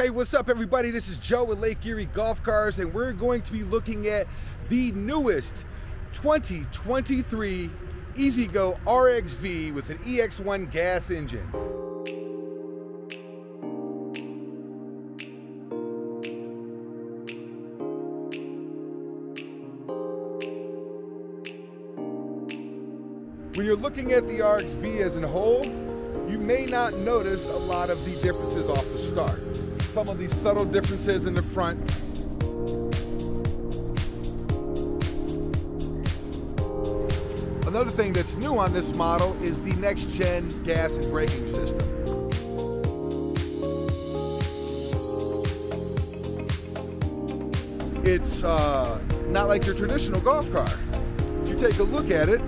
Hey, what's up, everybody? This is Joe with Lake Erie Golf Cars, and we're going to be looking at the newest 2023 E-Z-GO RXV with an EX1 gas engine. When you're looking at the RXV as a whole, you may not notice a lot of the differences off the start. Some of these subtle differences in the front. Another thing that's new on this model is the next gen gas and braking system. It's uh, not like your traditional golf car. If you take a look at it,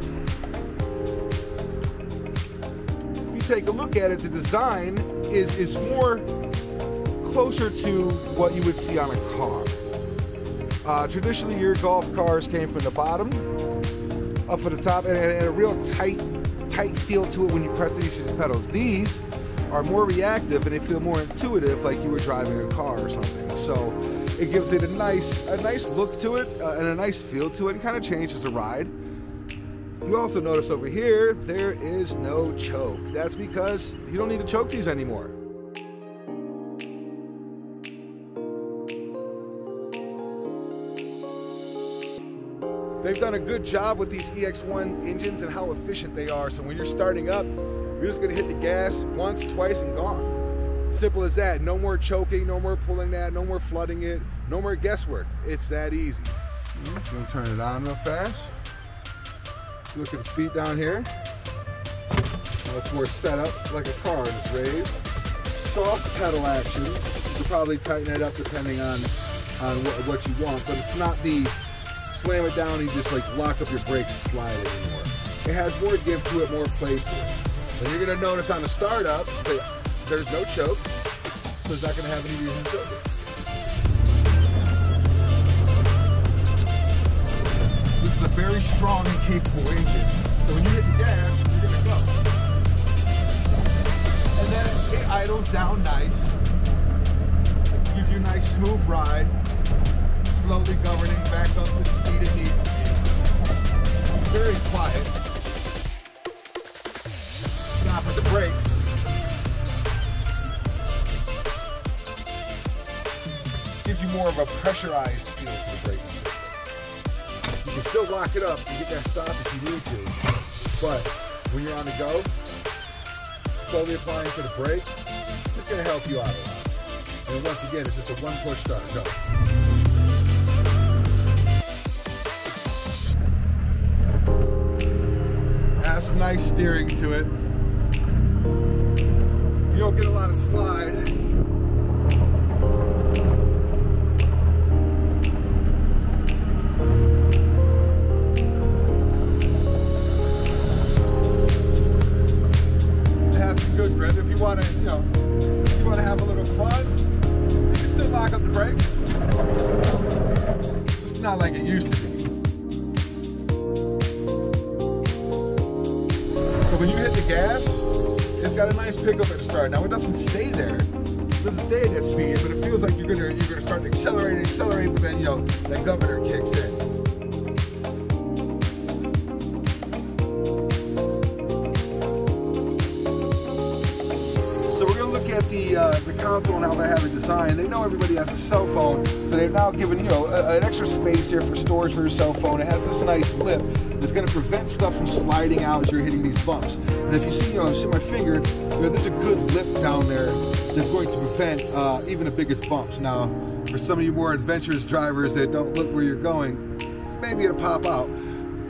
You take a look at it, the design is, is more closer to what you would see on a car. Uh, traditionally, your golf cars came from the bottom up for the top and, and, a real tight, tight feel to it when you press these pedals. These are more reactive and they feel more intuitive like you were driving a car or something. So it gives it a nice, a nice look to it uh, and a nice feel to it and kind of changes the ride. You also notice over here, there is no choke. That's because you don't need to choke these anymore. They've done a good job with these EX1 engines and how efficient they are. So when you're starting up, you're just gonna hit the gas once, twice, and gone. Simple as that. No more choking, no more pulling that, no more flooding it, no more guesswork. It's that easy. Mm-hmm. Gonna turn it on real fast. Look at the feet down here. Now it's more set up like a car and it's raised. Soft pedal action. You can probably tighten it up depending on, on what, what you want, but it's not the slam it down and you just like lock up your brakes and slide it anymore. It has more give to it, more play to it. And you're gonna notice on the startup that there's no choke, so it's not gonna have any reason to choke it. a very strong and capable engine. So when you hit the gas, you're gonna go. And then it idles down nice. It gives you a nice smooth ride. More of a pressurized feel to the brakes. You can still lock it up and get that stop if you need to. But when you're on the go, slowly applying to the brake, it's gonna help you out a lot. And once again, it's just a one push start, go. Has some nice steering to it. You don't get a lot of slide. The brakes. It's just not like it used to be. But when you hit the gas, it's got a nice pickup at the start. Now it doesn't stay there. It doesn't stay at that speed, but it feels like you're gonna you're gonna start to accelerate and accelerate, but then you know that governor kicks in. At the uh, the console and how they have it designed, they know everybody has a cell phone, so they've now given you know a, an extra space here for storage for your cell phone. It has this nice lip that's going to prevent stuff from sliding out as you're hitting these bumps. And if you see, you know, see my finger, you know, there's a good lip down there that's going to prevent uh, even the biggest bumps. Now, for some of you more adventurous drivers that don't look where you're going, maybe it'll pop out.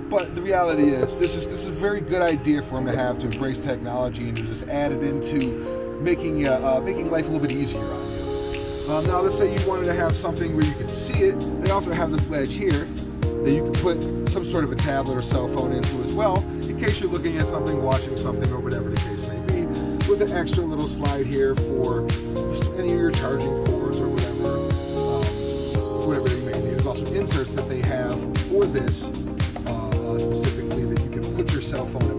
But the reality is, this is this is a very good idea for them to have to embrace technology and to just add it into making uh, uh, making life a little bit easier on you. Um, now, let's say you wanted to have something where you can see it. They also have this ledge here that you can put some sort of a tablet or cell phone into as well, in case you're looking at something, watching something, or whatever the case may be. With an extra little slide here for any of your charging cords or whatever, um, whatever you may need. There's also inserts that they have for this uh, specifically that you can put your cell phone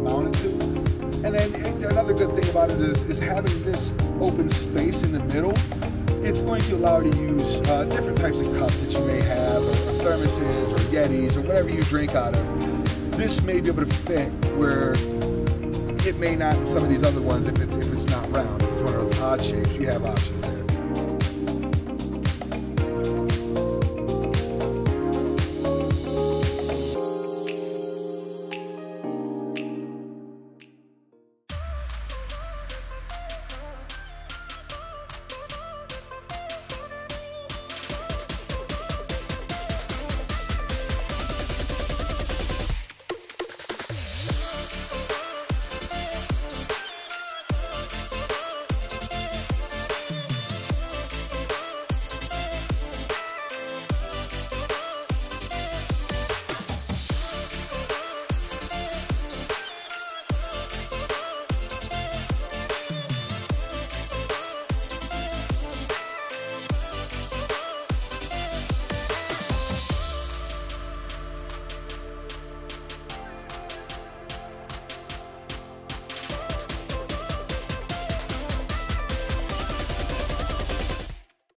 And then and another good thing about it is, is having this open space in the middle it's going to allow you to use uh, different types of cups that you may have, or, or thermoses, or Yetis, or whatever you drink out of. This may be able to fit where it may not some of these other ones if it's if it's not round. If it's one of those odd shapes, you have options there.